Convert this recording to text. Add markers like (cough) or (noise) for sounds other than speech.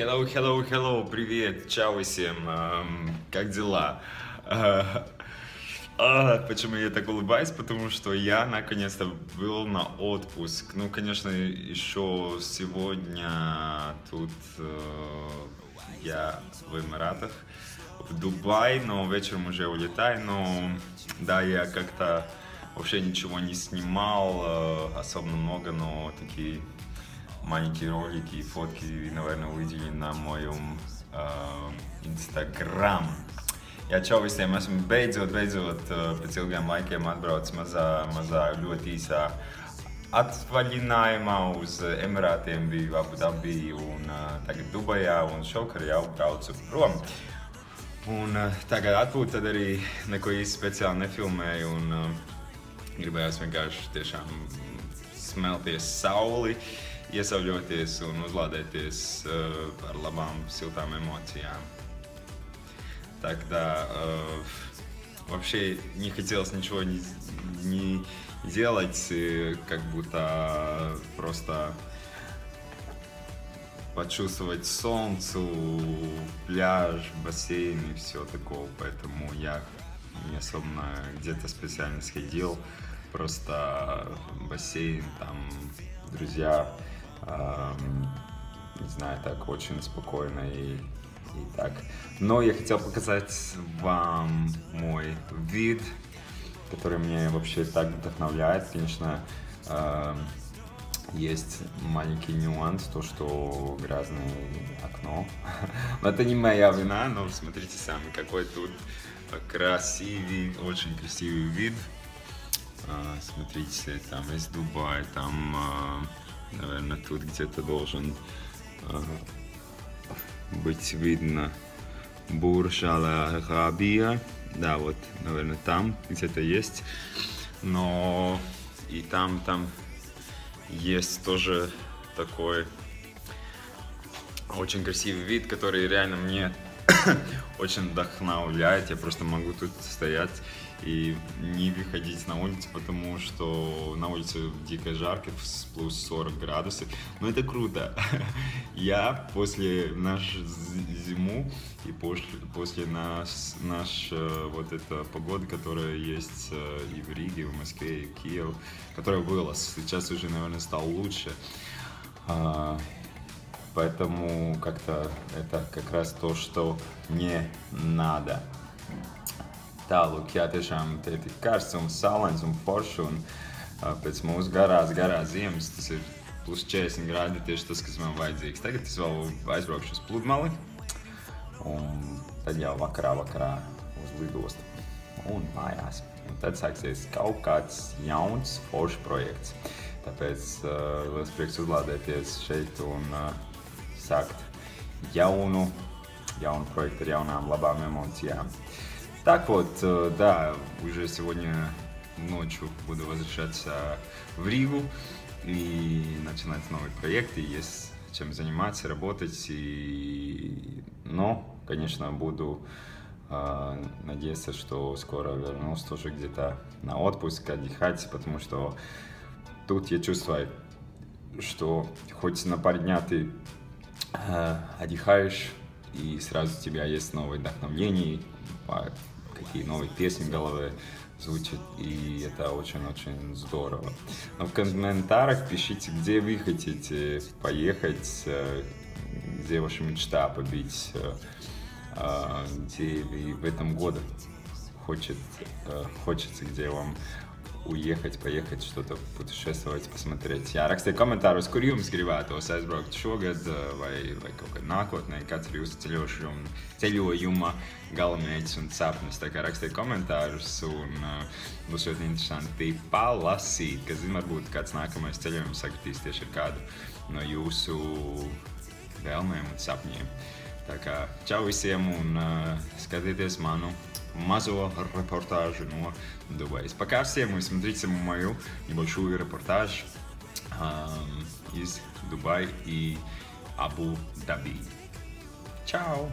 Hello, hello, hello, привет, чао всем, эм, как дела? Э, (laughs) почему я так улыбаюсь? Потому что я наконец-то был на отпуск. Ну, конечно, еще сегодня тут э, я в Эмиратах, в Дубай, но вечером уже улетаю. Но да, я как-то вообще ничего не снимал, э, особенно много, но такие маленькие ролики и фотки, наверное, увидели на моем Инстаграм. Uh, Jā, čau visiem! Esmu beidzot, beidzot pēc ilgiem laikiem atbraucis mazā, mazā ļoti īsā atvaļinājumā uz Emirātiem. Biju Abu Dabī un uh, tagad Dubajā un šovakar jau braucu prom. Un uh, tagad atpūtu, tad arī neko īsti speciāli nefilmēju un uh, gribējās vienkārši tiešām smelties sauli, iesauļoties un uzlādēties uh, ar labām, siltām emocijām. Тогда э, вообще не хотелось ничего не, не делать, как будто просто почувствовать солнце, пляж, бассейн и все такого. Поэтому я не особенно где-то специально сходил. Просто бассейн, там друзья, не знаю, так очень спокойно и и так. Но я хотел показать вам мой вид, который меня вообще так вдохновляет. Конечно, есть маленький нюанс, то, что грязное окно. Но (laughs) это не моя вина, но смотрите сами, какой тут красивый, очень красивый вид. А, смотрите, там есть Дубай, там, наверное, тут где-то должен а, быть видно Бурж Аль-Арабия. Да, вот, наверное, там где-то есть. Но и там, там есть тоже такой очень красивый вид, который реально мне (coughs) очень вдохновляет. Я просто могу тут стоять и не выходить на улицу, потому что на улице дико жарко, плюс 40 градусов. Но это круто. (laughs) Я после нашу зиму и после, после наш, наш э, вот эта погода, которая есть э, и в Риге, и в Москве, и в Киеве, которая была, сейчас уже, наверное, стал лучше. А, поэтому как-то это как раз то, что не надо tālāk, jā, tiešām tie ir tik karsts un saulains un forši. Un, uh, pēc mūsu garās, garās ziemas tas ir plus 40 grādi, tieši tas, kas man vajadzīgs. Tagad es vēl aizbraukšu uz pludmali, un tad jau vakarā, vakarā uz lidostu un mājās. Un tad sāksies kaut kāds jauns, foršs projekts. Tāpēc uh, liels prieks uzlādēties šeit un uh, sākt jaunu, jaunu projektu ar jaunām, labām emocijām. Так вот, э, да, уже сегодня ночью буду возвращаться в Ригу и начинать новый проект, и есть чем заниматься, работать, и... но, конечно, буду э, надеяться, что скоро вернусь тоже где-то на отпуск, отдыхать, потому что тут я чувствую, что хоть на пару дня ты э, отдыхаешь, и сразу у тебя есть новое вдохновение, какие новые песни в голове звучат, и это очень-очень здорово. Но в комментариях пишите, где вы хотите поехать, э, где ваша мечта побить, э, э, где вы в этом году хочет, хочется, где вам ujiet, paiet, что-то путешествовать, посмотреть. Jā, rakstiet komentārus, kur jums gribētos aizbraukt šogad vai, vai kaut kad nākotnē, kāds ir jūsu ceļošuma, ceļojuma galamērķis un sapnis. Tā kā rakstiet komentārus un uh, būs ļoti interesanti palasīt, kas zina, varbūt kāds nākamais ceļojums sakritīs tieši ar kādu no jūsu vēlmēm un sapņiem. Tā kā čau visiem un uh, skatieties manu mazo но Дубая. Пока всем вы смотрите мою небольшую репортаж э, из Дубая и Абу-Даби. Чао!